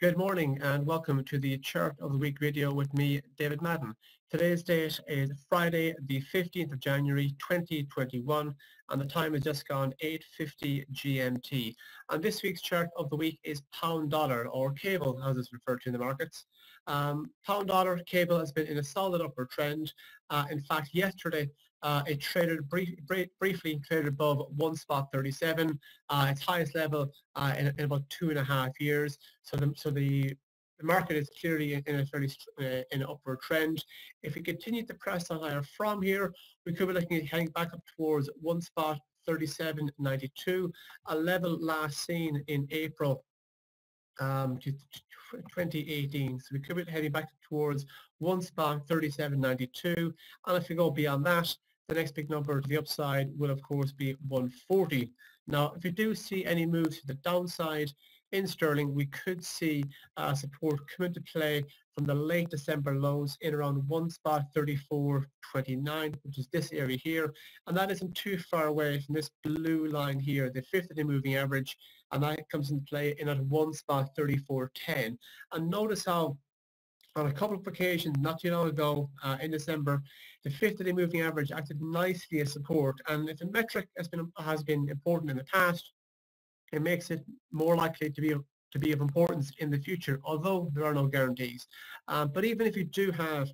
Good morning and welcome to the Chart of the Week video with me, David Madden. Today's date is Friday, the 15th of January 2021 and the time has just gone 8.50 GMT. And this week's chart of the week is pound dollar or cable as it's referred to in the markets. Um, pound dollar cable has been in a solid upward trend. Uh, in fact, yesterday uh, it traded brief, brief, briefly traded above one spot 37, uh, its highest level uh, in, in, about two and a half years. So the so the, the market is clearly in a fairly uh, in an upward trend. If we continue to press on higher from here, we could be looking at heading back up towards one spot 37.92, a level last seen in April um, 2018. So we could be heading back towards one spot 37.92, and if we go beyond that, the next big number to the upside will of course be 140. Now if you do see any moves to the downside in sterling, we could see uh, support come into play from the late December lows in around one spot 34.29, which is this area here, and that isn't too far away from this blue line here, the 50-day moving average, and that comes into play in at one spot 34.10. And notice how on a couple of occasions not too long ago uh, in December, the 50-day moving average acted nicely as support. And if a metric has been has been important in the past, it makes it more likely to be to be of importance in the future, although there are no guarantees. Um, but even if you do have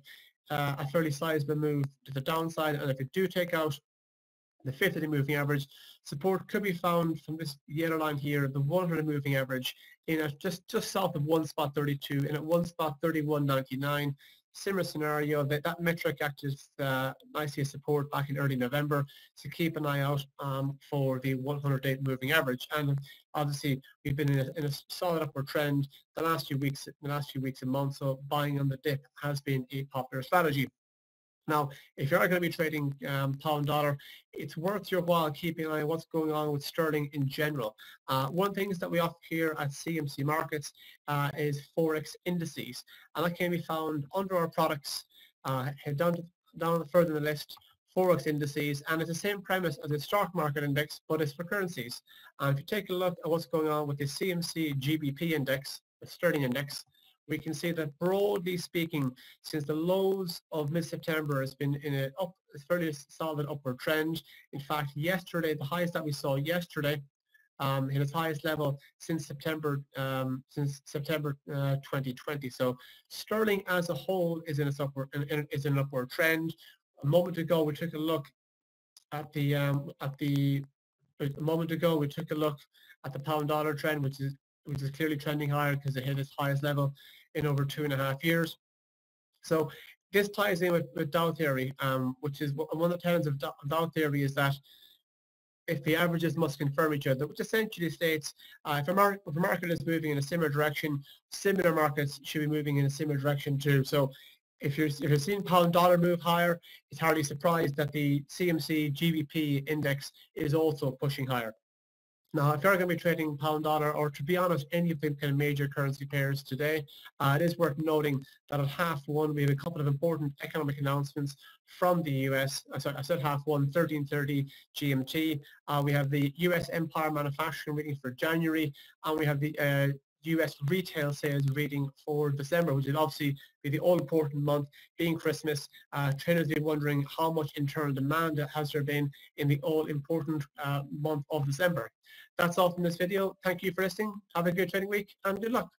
uh, a fairly sizable move to the downside, and if you do take out the 50-day moving average. Support could be found from this yellow line here, the 100 moving average, in a, just just south of one spot 32, and at one spot 31.99. Similar scenario that that metric acted uh, nicely as support back in early November. So keep an eye out um, for the 100-day moving average. And obviously, we've been in a, in a solid upward trend the last few weeks, the last few weeks and months. So buying on the dip has been a popular strategy. Now, if you are going to be trading um, pound dollar, it's worth your while keeping an eye on what's going on with sterling in general. Uh, one of the things that we offer here at CMC Markets uh, is Forex indices, and that can be found under our products. Uh, head down, to, down further in the list, Forex indices, and it's the same premise as the stock market index, but it's for currencies. And if you take a look at what's going on with the CMC GBP index, the sterling index, we can see that broadly speaking, since the lows of mid-September has been in a, up, fairly solid upward trend. In fact, yesterday, the highest that we saw yesterday, um, hit its highest level since September um, since September uh, 2020. So sterling as a whole is in upward is in an upward trend. A moment ago, we took a look at the um, at the a moment ago we took a look at the pound dollar trend, which is which is clearly trending higher because it hit its highest level in over two and a half years. So this ties in with, with Dow theory, um, which is one of the tenets of Dow theory is that if the averages must confirm each other, which essentially states uh, if, a mar- if a market is moving in a similar direction, similar markets should be moving in a similar direction too. So if you're, if you're seeing pound dollar move higher, it's hardly surprised that the CMC GBP index is also pushing higher. Now, if you're going to be trading pound dollar, or to be honest, any of the kind of major currency pairs today, uh, it is worth noting that at half one, we have a couple of important economic announcements from the US. Uh, sorry, I said half one, 1330 GMT. Uh, we have the US Empire Manufacturing reading for January, and we have the uh, US retail sales reading for December, which will obviously be the all-important month, being Christmas. Uh, traders will be wondering how much internal demand has there been in the all-important uh, month of December. That's all from this video. Thank you for listening. Have a good trading week and good luck.